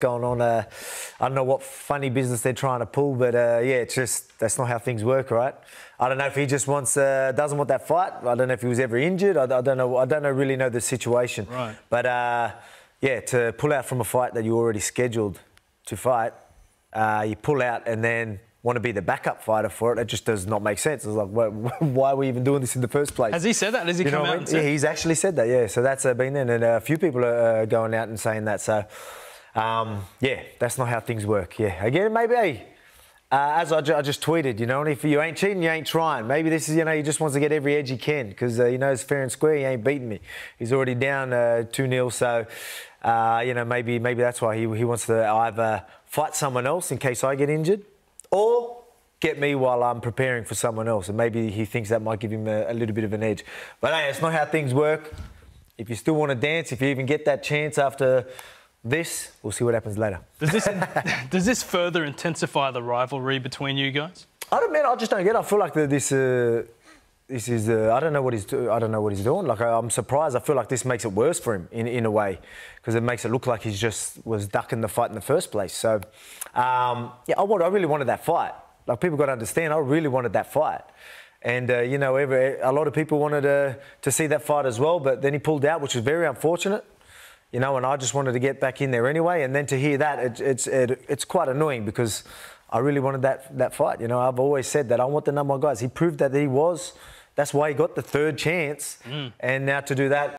going on. Uh, I don't know what funny business they're trying to pull, but uh, yeah, it's just that's not how things work, right? I don't know if he just wants uh, doesn't want that fight. I don't know if he was ever injured. I, I don't know. I don't know really know the situation. Right. But uh, yeah, to pull out from a fight that you already scheduled to fight, uh, you pull out and then want to be the backup fighter for it. It just does not make sense. It's like, why, why are we even doing this in the first place? Has he said that? Has he You come out I and mean? said? Yeah, he's actually said that. Yeah, so that's uh, been in, and a few people are uh, going out and saying that. So, um, yeah, that's not how things work. Yeah, again, maybe. Uh, as I, ju- I just tweeted, you know, and if you ain't cheating, you ain't trying. Maybe this is, you know, he just wants to get every edge he can because, uh, you know, it's fair and square. He ain't beating me. He's already down uh, 2 0. So, uh, you know, maybe maybe that's why he, he wants to either fight someone else in case I get injured or get me while I'm preparing for someone else. And maybe he thinks that might give him a, a little bit of an edge. But hey, it's not how things work. If you still want to dance, if you even get that chance after this, we'll see what happens later. Does this does this further intensify the rivalry between you guys? I don't, man, I just don't get. It. I feel like the, this, uh, this is. Uh, I don't know what he's. Do- I don't know what he's doing. Like I, I'm surprised. I feel like this makes it worse for him in, in a way, because it makes it look like he's just was ducking the fight in the first place. So, um, yeah, I want. I really wanted that fight. Like people got to understand. I really wanted that fight. And uh, you know, every, a lot of people wanted uh, to see that fight as well, but then he pulled out, which was very unfortunate. You know, and I just wanted to get back in there anyway. And then to hear that, it, it's it, it's quite annoying because I really wanted that that fight. You know, I've always said that I want the number one guys. He proved that he was. That's why he got the third chance, mm. and now to do that.